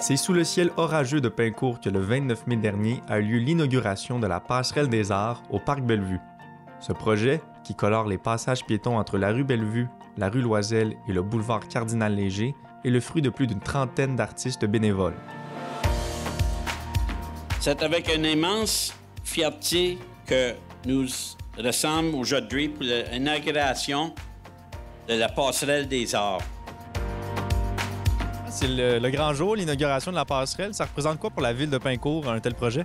C'est sous le ciel orageux de Pincourt que le 29 mai dernier a eu lieu l'inauguration de la passerelle des arts au Parc Bellevue. Ce projet, qui colore les passages piétons entre la rue Bellevue, la rue Loisel et le boulevard Cardinal-Léger, est le fruit de plus d'une trentaine d'artistes bénévoles. C'est avec une immense fierté que nous ressemblons aujourd'hui pour l'inauguration de la passerelle des arts. C'est le, le grand jour, l'inauguration de la passerelle. Ça représente quoi pour la ville de Pincourt, un tel projet?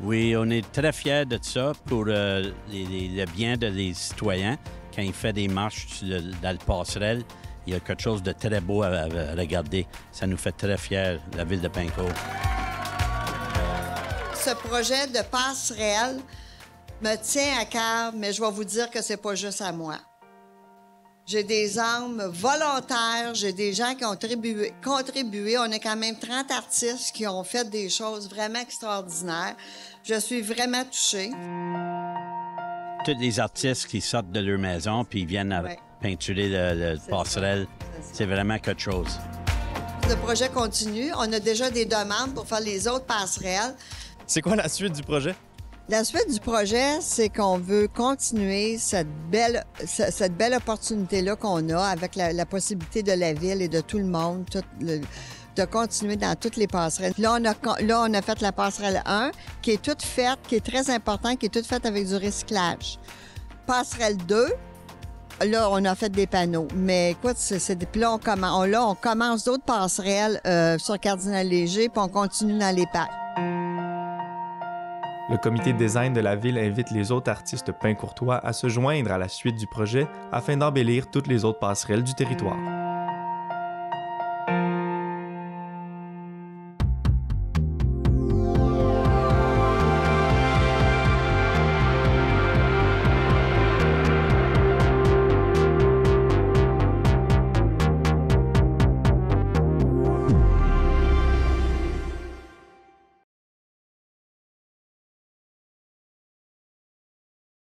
Oui, on est très fiers de ça pour euh, les- les- le bien de les citoyens. Quand il fait des marches sur le- dans le passerelle, il y a quelque chose de très beau à, à regarder. Ça nous fait très fiers, la ville de Pincourt. Ce projet de passerelle me tient à cœur, mais je vais vous dire que c'est pas juste à moi. J'ai des âmes volontaires, j'ai des gens qui ont tribué- contribué. On a quand même 30 artistes qui ont fait des choses vraiment extraordinaires. Je suis vraiment touchée. Tous les artistes qui sortent de leur maison puis ils viennent à Ouais. peinturer le, passerelle, c'est vraiment quelque chose. Le projet continue. On a déjà des demandes pour faire les autres passerelles. C'est quoi la suite du projet? La suite du projet, c'est qu'on veut continuer cette belle, opportunité-là qu'on a avec la, possibilité de la ville et de tout le monde, de continuer dans toutes les passerelles. Là on, a, fait la passerelle 1, qui est toute faite, qui est très importante, qui est toute faite avec du recyclage. Passerelle 2, là, on a fait des panneaux. Mais écoute, c'est, puis là, on commence, on, d'autres passerelles euh, sur Cardinal-Léger, puis on continue dans les parcs. Le comité de design de la ville invite les autres artistes pincourtois à se joindre à la suite du projet afin d'embellir toutes les autres passerelles du territoire.